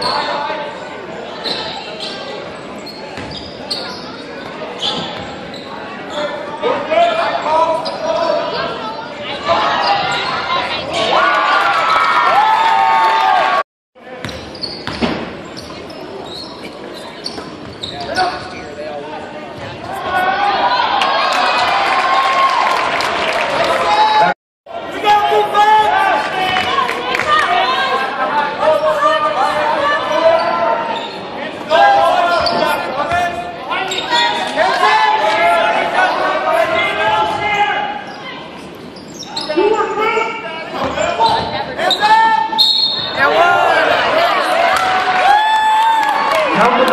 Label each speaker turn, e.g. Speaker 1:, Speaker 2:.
Speaker 1: Bye. How